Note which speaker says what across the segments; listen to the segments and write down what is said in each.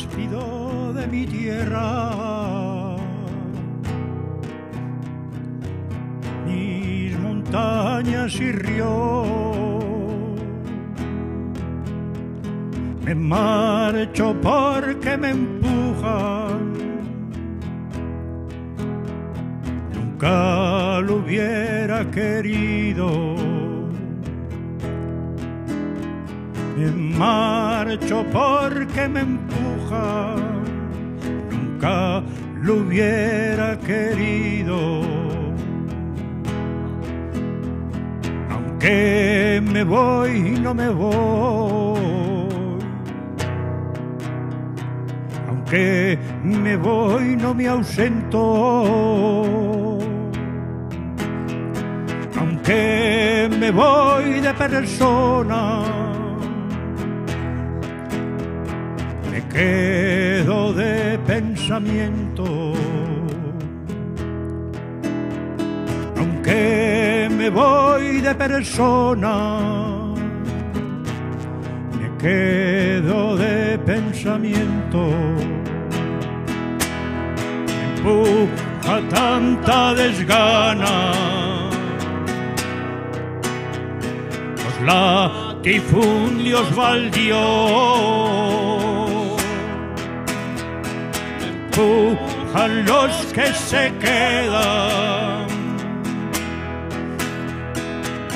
Speaker 1: despido de mi tierra. Mis montañas y ríos. Me marcho porque me empujan. Nunca lo hubiera querido. Marcho porque me empuja, nunca lo hubiera querido. Aunque me voy, no me voy. Aunque me voy, no me ausento. Aunque me voy de persona quedo de pensamiento. Aunque me voy de persona, me quedo de pensamiento. Me empuja tanta desgana. Los latifundios baldíos a los que se quedan.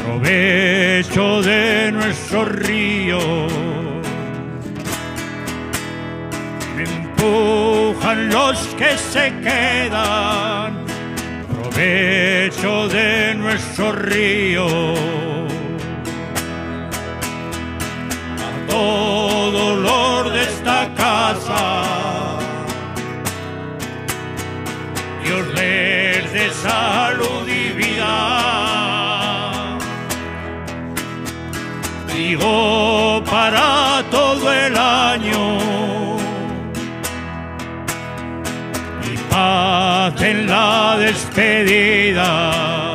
Speaker 1: Provecho de nuestro río. Empujan los que se quedan. Provecho de nuestro río. Todo dolor de salud y vida. Digo para todo el año. Y paz en la despedida.